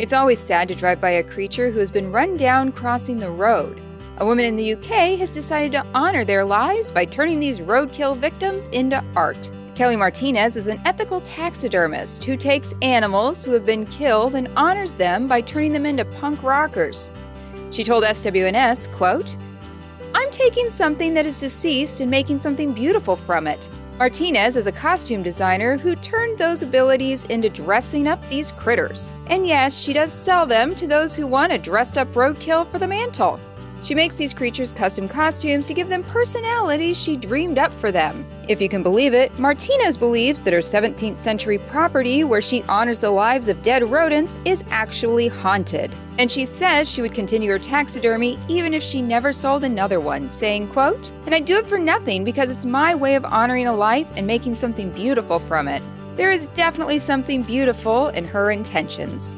It's always sad to drive by a creature who has been run down crossing the road. A woman in the UK has decided to honor their lives by turning these roadkill victims into art. Kelly Martinez is an ethical taxidermist who takes animals who have been killed and honors them by turning them into punk rockers. She told SWNS, quote, I'm taking something that is deceased and making something beautiful from it. Martinez is a costume designer who turned those abilities into dressing up these critters. And yes, she does sell them to those who want a dressed up roadkill for the mantle. She makes these creatures custom costumes to give them personalities she dreamed up for them. If you can believe it, Martinez believes that her 17th century property, where she honors the lives of dead rodents, is actually haunted. And she says she would continue her taxidermy even if she never sold another one, saying, quote, And I do it for nothing because it's my way of honoring a life and making something beautiful from it. There is definitely something beautiful in her intentions.